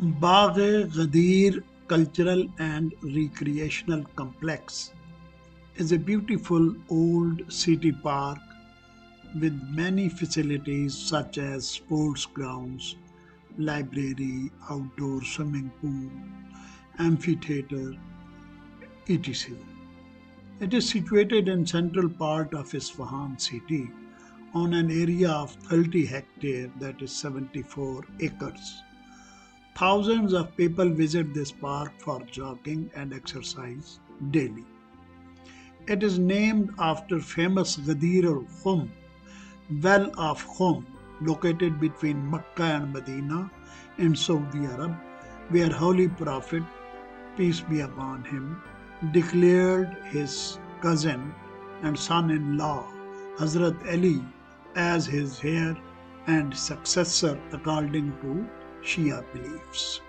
Bagh Ghadir Cultural and Recreational Complex is a beautiful old city park with many facilities such as sports grounds, library, outdoor swimming pool, amphitheater, etc. It is situated in central part of Isfahan city on an area of 30 hectare that is 74 acres. Thousands of people visit this park for jogging and exercise daily. It is named after famous Ghadir al Khum, well of Khum, located between Mecca and Medina in Saudi Arab, where Holy Prophet, peace be upon him, declared his cousin and son-in-law, Hazrat Ali, as his heir and successor according to Shia beliefs.